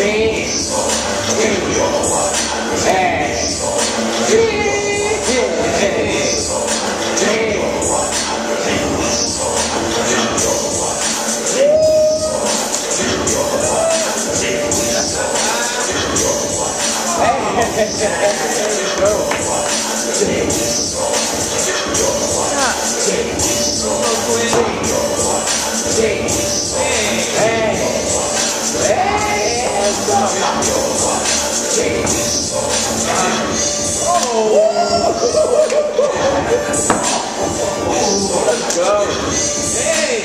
saying? And Hey, there you go.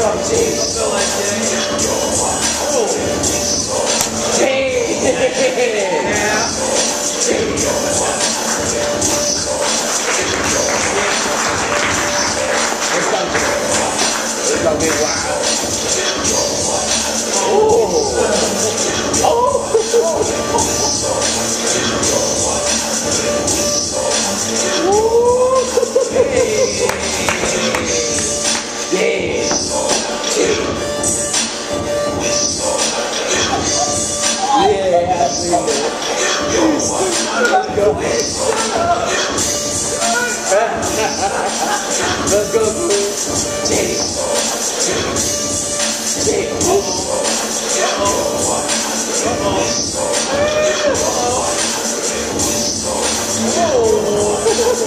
G. Let's Yeah,